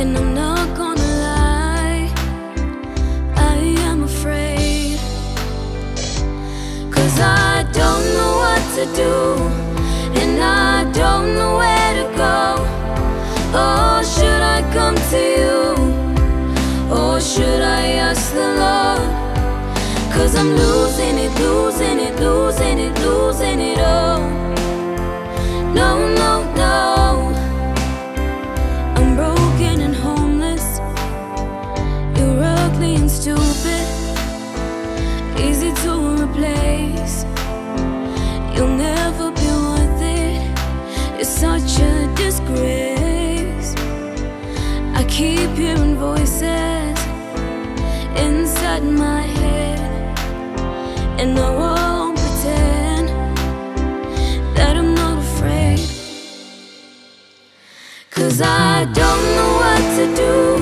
And I'm not gonna lie I am afraid Cause I don't know what to do And I don't know where to go Oh, should I come to you? Or should I ask the Lord? Cause I'm losing it keep hearing voices inside my head, and I won't pretend that I'm not afraid. Cause I don't know what to do.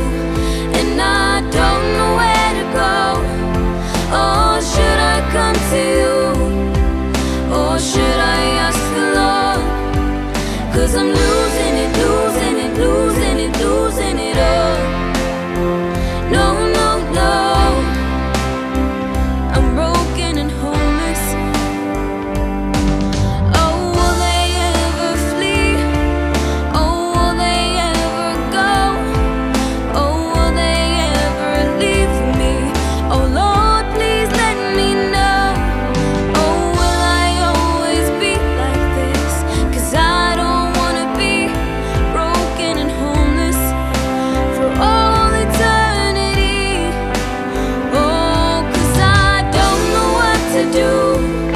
Thank you.